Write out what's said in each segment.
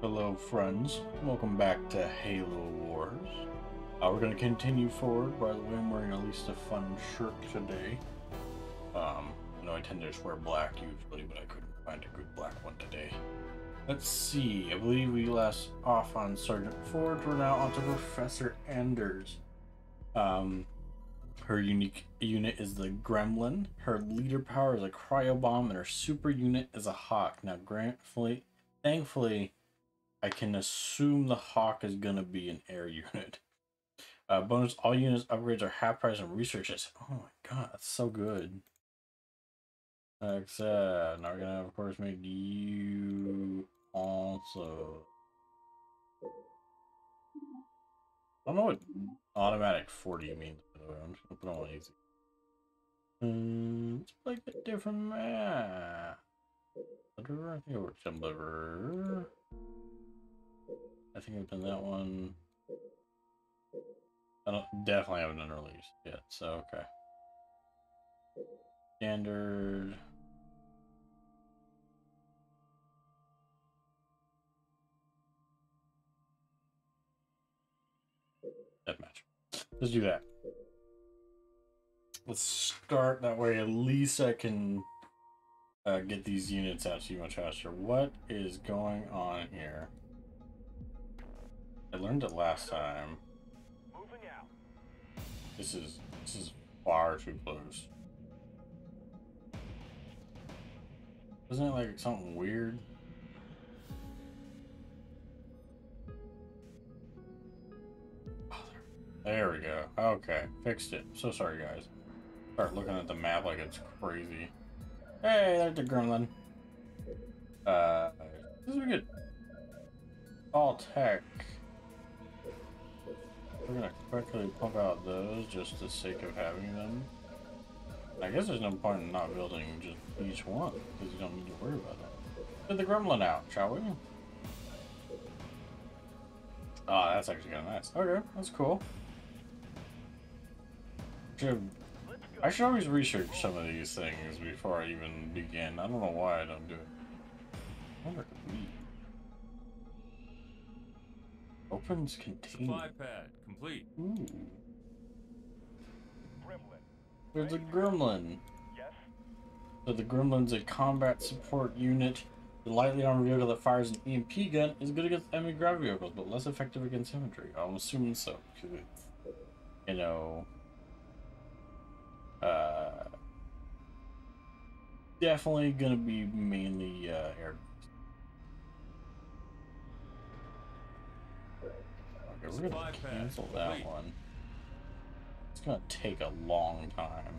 Hello, friends. Welcome back to Halo Wars. Uh, we're going to continue forward. By the way, I'm wearing at least a fun shirt today. Um, I know I tend to just wear black usually, but I couldn't find a good black one today. Let's see. I believe we last off on Sergeant Forge. We're now on to Professor Anders. Um, her unique unit is the Gremlin. Her leader power is a cryo bomb, and her super unit is a hawk. Now, gratefully, thankfully, I can assume the hawk is gonna be an air unit. Uh, bonus: all units upgrades are half price and researches. Oh my god, that's so good. Except now we're gonna of course make you also. I don't know what automatic 40 means, by the way. I'm just gonna put on easy. Um, let's like a different map. I think it works similar. I think I've done that one. I don't definitely haven't done release yet, so okay. Standard. Deathmatch. Let's do that. Let's start that way. At least I can uh, get these units out to you much faster. What is going on here? I learned it last time. Moving out. This is this is far too close. Isn't it like something weird? There we go. Okay, fixed it. So sorry, guys. Start looking at the map like it's crazy. Hey, there's the gremlin. Uh, this is a good. All tech. We're gonna quickly pump out those just the sake of having them. I guess there's no point in not building just each one, because you don't need to worry about that. Get the gremlin out, shall we? Oh, that's actually kind of nice. Okay, that's cool. Should, I should always research some of these things before I even begin. I don't know why I don't do it. I wonder if we... Opens container. Supply pad complete. Ooh. There's a gremlin. Yes. So the gremlin's a combat support unit. The lightly armored vehicle that fires an EMP gun is good against enemy ground vehicles, but less effective against infantry. I'm assuming so, you know, uh, definitely gonna be mainly uh, air. We're gonna cancel that complete. one. It's gonna take a long time.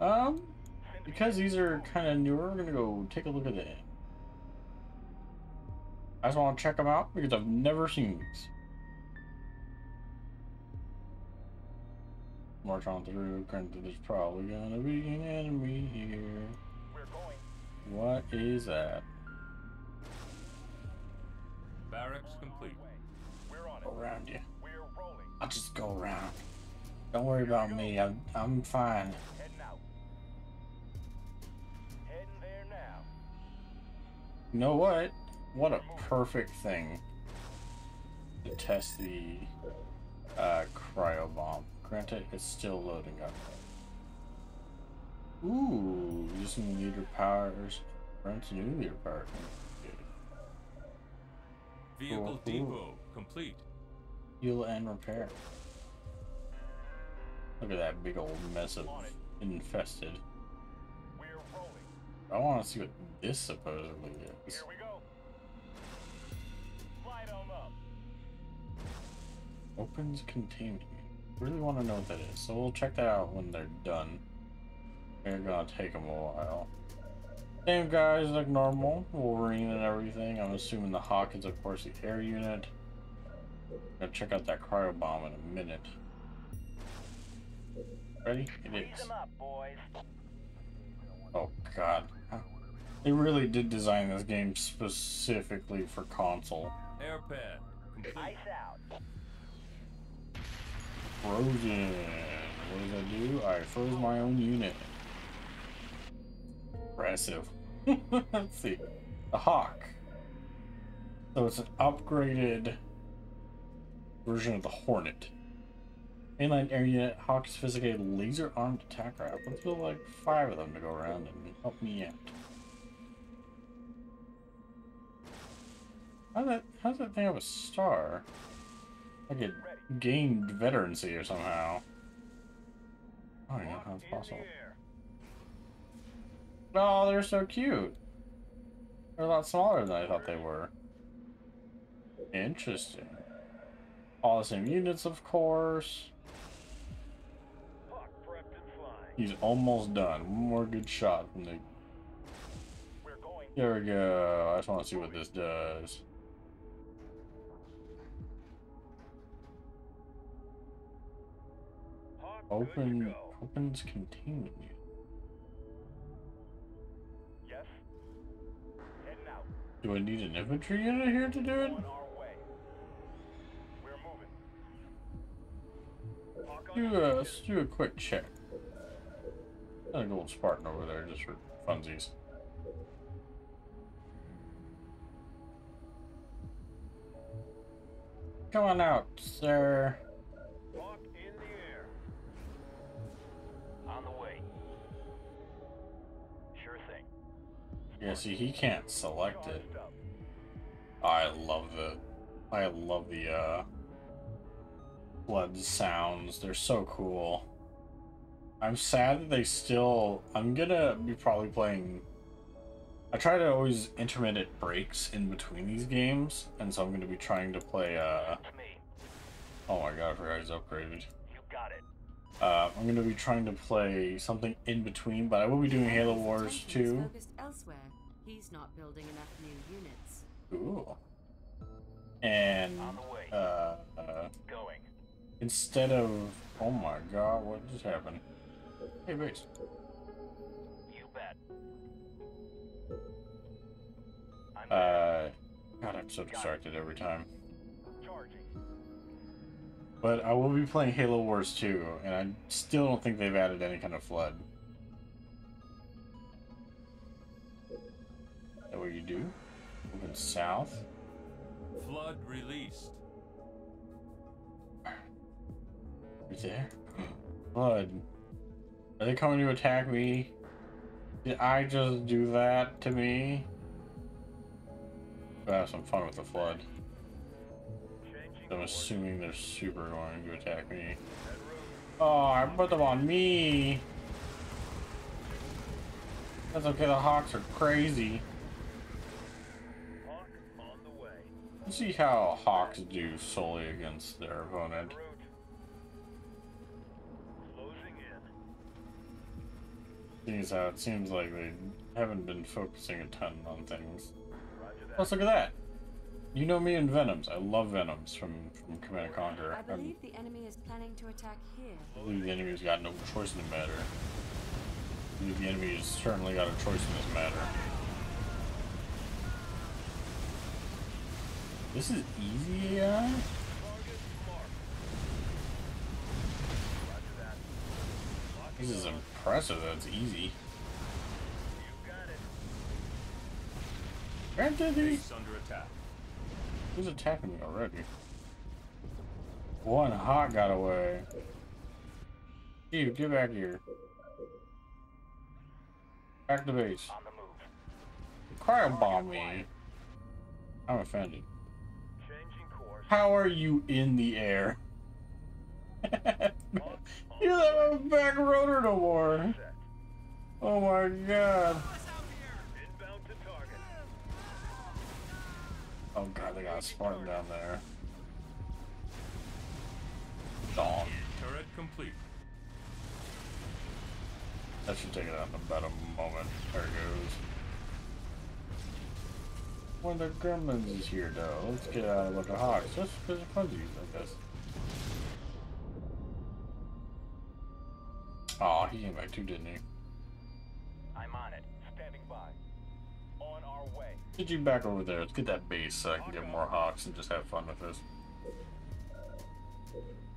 Um, because these are kind of newer, we're gonna go take a look at it. I just want to check them out because I've never seen these. March on through. Granted, there's probably gonna be an enemy here. We're going. What is that? Barracks complete. We're on it. Go around you. We're rolling. I'll just go around. Don't worry about me. I'm I'm fine. Heading out. Heading there now. You know what? What a perfect thing to test the uh, cryo bomb. Granted, it's still loading up. Ooh, using leader powers. Runs new leader power. Vehicle Cool, depot complete. Heal and repair. Look at that big old mess of infested. We're rolling. I want to see what this supposedly is. Here we go. Light 'em up. Opens containment. Really want to know what that is, so we'll check that out when they're done. They're gonna take them a while. Same guys like normal, Wolverine and everything. I'm assuming the Hawk is of course the air unit. Gonna check out that cryo bomb in a minute. Ready? It Freeze is. 'em up, boys. Oh god. They really did design this game specifically for console. Air pad. Ice out. Frozen. What does I do? I froze my own unit. Impressive. Let's see. The Hawk. So it's an upgraded version of the Hornet. Mainline air unit, Hawk sophisticated laser armed attack craft. Let's build like five of them to go around and help me out. How's that, how's that thing have a star? Like it gained veterancy or somehow. Yeah, Hawk know how it's possible? Oh, they're so cute. They're a lot smaller than I thought they were. Interesting. All the same units, of course. Hawk prepped and flying. He's almost done. One more good shot from the. There we go. I just want to see what this does. Open opens containment. Do I need an infantry unit here to do it? On our way. We're moving. Hawk Do a, let's do a quick check. Got a gold Spartan over there just for funsies. Come on out, sir. In the air. On the way. Sure thing. Yeah, see, he can't select it. I love the, I love the uh, blood sounds. They're so cool. I'm sad that they still. I'm gonna be probably playing. I try to always intermittent breaks in between these games, and so I'm gonna be trying to play. uh Oh my god, I forgot he's upgraded. You got it. Uh, I'm gonna be trying to play something in between, but I will be doing Halo Wars too. He's not building enough new units. Ooh. And On the way. uh, uh, Going. instead of oh my god, what just happened? Hey, base. You bet. I'm there. Uh, God, I'm so distracted every time. charging. But I will be playing Halo Wars 2, and I still don't think they've added any kind of flood. Is that what you do? Moving south? Flood released. Right there? Flood. Are they coming to attack me? Did I just do that to me? We'll have some fun with the flood. I'm assuming they're super going to attack me. Oh, I put them on me. That's okay, the Hawks are crazy. Hawk on the way. Let's see how Hawks do solely against their opponent. En. Closing in. Seeing as how it seems like they haven't been focusing a ton on things. Let's look at that. You know me and Venoms. I love Venoms from, from Command and Conquer. I I'm- believe the enemy is planning to attack here. I believe the enemy's got no choice in the matter. I believe the enemy has certainly got a choice in this matter. This is easy, AI? Target marked. Roger that. This is impressive that it's easy. You got it. Granted, he- under attack. who's attacking me already? One hot got away. Dude, get back here. Back to base. Cryo bomb me. I'm offended. How are you in the air? You don't have a back rotor more. Oh my god. To. Oh god, they got a Spartan down there. Turret complete. That should take it out in about a moment. There it goes. One of the gremlins is here though. Let's get out a bunch of hawks. Just because of funsies, I guess. Aw, he came back too, didn't he? I'm on it. Standing by. On our way. Get you back over there. Let's get that base so I can get more hawks and just have fun with this.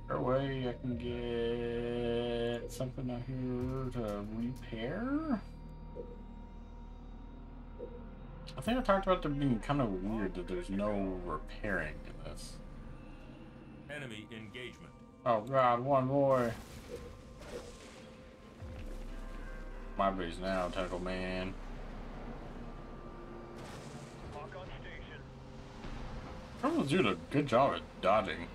Or way I can get something out here to repair. I think I talked about there being kind of weird that there's no repairing in this. Enemy engagement. Oh god, one more. My base now, Tentacle Man. Hawk on station. Criminal's doing a good job at dodging.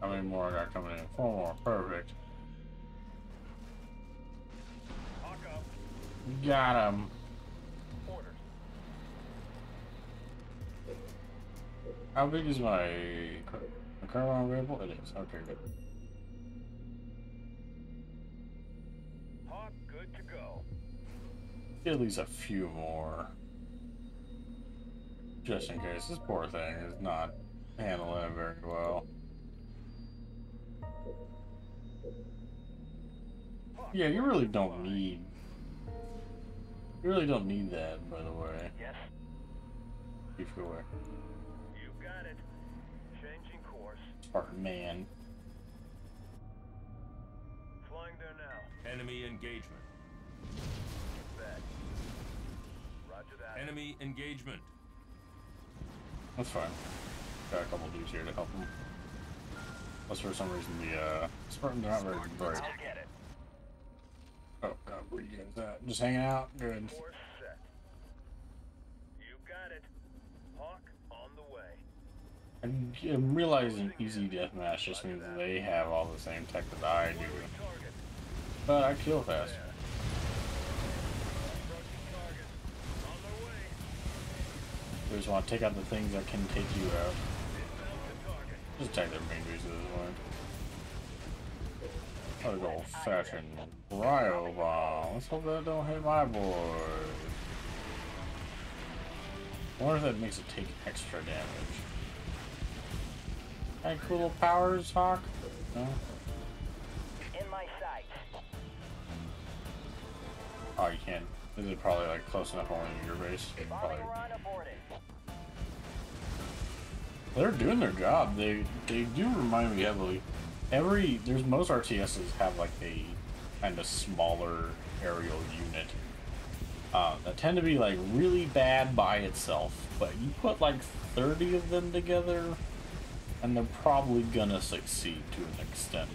How many more I got coming in? Four more. Perfect. Got him. How big is my my current available? It is. Okay, good. Hawk good to go. At least a few more. Just in case. This poor thing is not handling it very well. Yeah, you really don't need. You really don't need that, by the way. Yes, If you were you got it. Changing course. Spartan man. Flying there now. Enemy engagement. Bet. Roger that. Enemy engagement. That's fine. Got a couple dudes here to help them. Unless for some reason the uh, Spartans are not very bright. I'll get it. Oh god, where you guys at? Just hanging out? Good. You got it. Hawk on the way. I'm, I'm realizing easy deathmatch just means they have all the same tech that I do. But I kill fast. There. Approaching target. On their way. They just want to take out the things that can take you out. Inbound to target. Just attack their main base at this point. I'll go old fashioned cryo bomb. Let's hope that don't hit my boys. I wonder if that makes it take extra damage. Any cool little powers, Hawk? No? In my sight. Oh, you can't. This Is probably like close enough only to your base? Probably. Bombing run aborted. They're doing their job. They they do remind me heavily. Every there's most RTSs have like a kind of smaller aerial unit uh, that tend to be like really bad by itself, but you put like 30 of them together, and they're probably gonna succeed to an extent.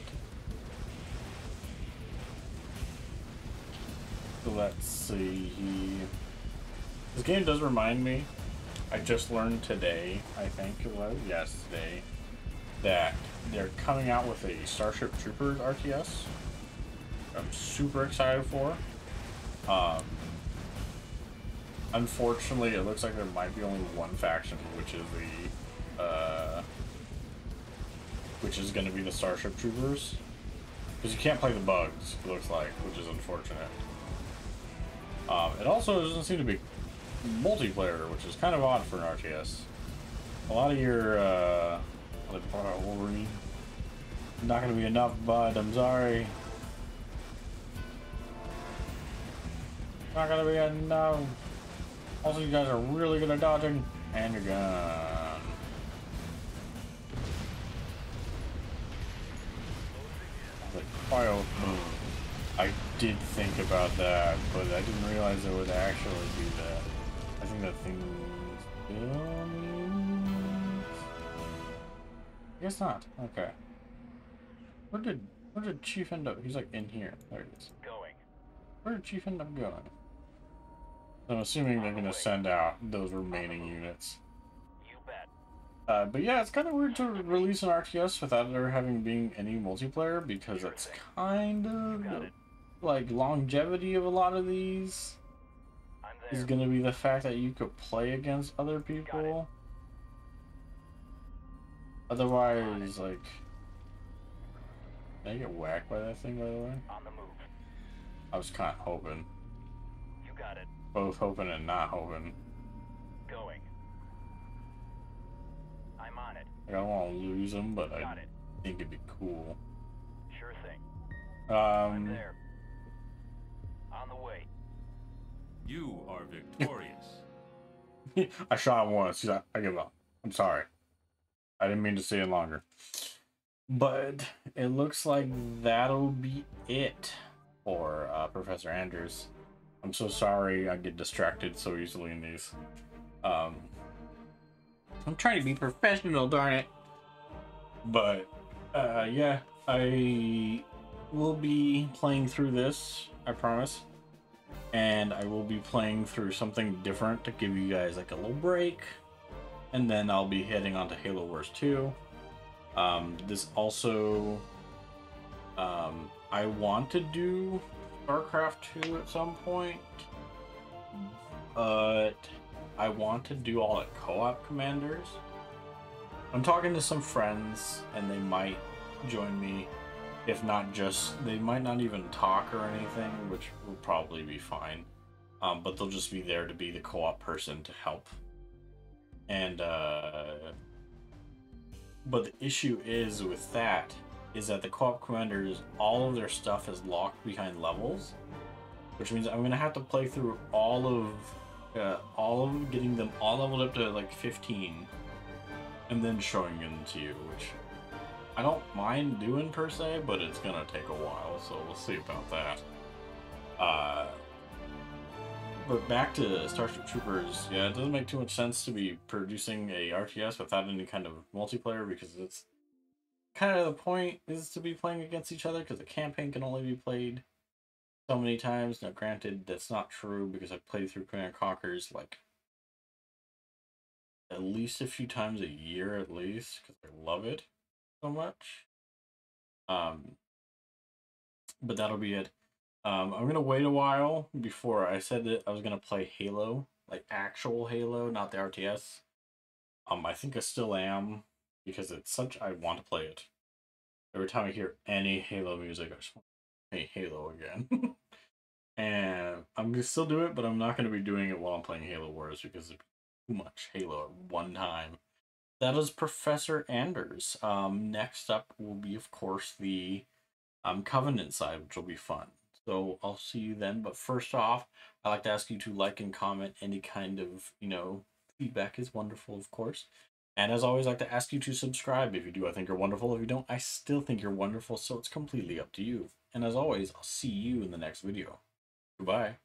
So let's see. This game does remind me I just learned today, I think it was yesterday, that they're coming out with a Starship Troopers RTS. I'm super excited for. Um, unfortunately, it looks like there might be only one faction, which is the, uh, which is going to be the Starship Troopers, because you can't play the bugs. It looks like, which is unfortunate. Um, it also doesn't seem to be multiplayer, which is kind of odd for an RTS. A lot of your, uh, like, not gonna be enough, bud, I'm sorry. Not gonna be enough. Also, you guys are really good at dodging, and you're gone. The cryo move. I did think about that, but I didn't realize it would actually do that. I think that thing still. I guess not. Okay. Where did where did Chief end up? He's like in here. There he is. Going. Where did Chief end up going? I'm assuming they're gonna send out those remaining units. You bet. Uh, but yeah, it's kind of weird to release an RTS without there having been any multiplayer because it's kind of it. like longevity of a lot of these is going to be the fact that you could play against other people. Otherwise, like, did I get whacked by that thing by the way? On the move. I was kind of hoping, You got it. both hoping and not hoping. Going. I'm on it. Like, I don't want to lose them, but I Got it. think it'd be cool. Sure thing. I'm Um, there. On the way. You are victorious. I shot him once. He's like, I give up. I'm sorry. I didn't mean to stay in longer. But it looks like that'll be it for uh, Professor Anders. I'm so sorry I get distracted so easily in these. Um, I'm trying to be professional, darn it. But uh, yeah, I will be playing through this, I promise. And I will be playing through something different to give you guys like a little break. And then I'll be heading on to Halo Wars 2. Um, this also, um, I want to do StarCraft 2 at some point, but I want to do all the co-op commanders. I'm talking to some friends, and they might join me. If not just, they might not even talk or anything, which will probably be fine. Um, but they'll just be there to be the co-op person to help. And uh, but the issue is with that is that the co-op commanders, all of their stuff is locked behind levels, which means I'm gonna have to play through all of uh, all of getting them all leveled up to like 15, and then showing them to you, which I don't mind doing per se, but it's gonna take a while, so we'll see about that. Uh, but back to Starship Troopers, yeah, it doesn't make too much sense to be producing a RTS without any kind of multiplayer because it's kind of the point is to be playing against each other because the campaign can only be played so many times. Now, granted, that's not true because I've played through Command Conquers like at least a few times a year at least because I love it so much. Um, but that'll be it. Um, I'm gonna wait a while before I said that I was gonna play Halo, like actual Halo, not the RTS. Um, I think I still am because it's such I want to play it. Every time I hear any Halo music, I just want to play Halo again. and I'm gonna still do it, but I'm not gonna be doing it while I'm playing Halo Wars because it's too much Halo at one time. That is Professor Anders. Um, next up will be, of course, the um, Covenant side, which will be fun. So I'll see you then. But first off, I like to ask you to like and comment any kind of, you know, feedback is wonderful, of course. And as always, I like to ask you to subscribe. If you do, I think you're wonderful. If you don't, I still think you're wonderful. So it's completely up to you. And as always, I'll see you in the next video. Goodbye.